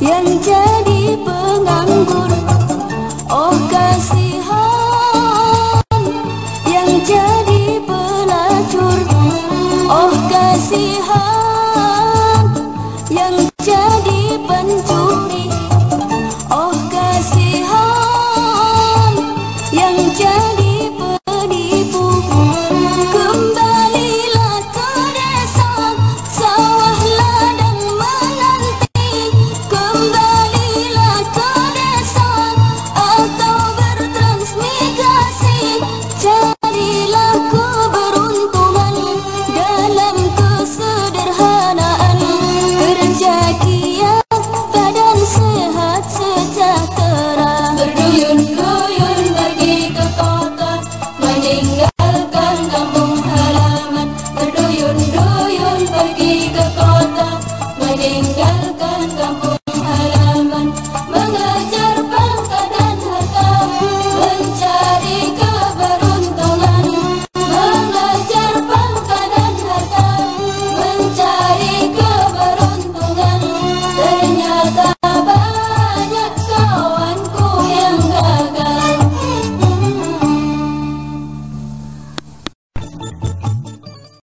yang jadi penganggur. Oh kasihan yang jadi pelacur. Oh kasihan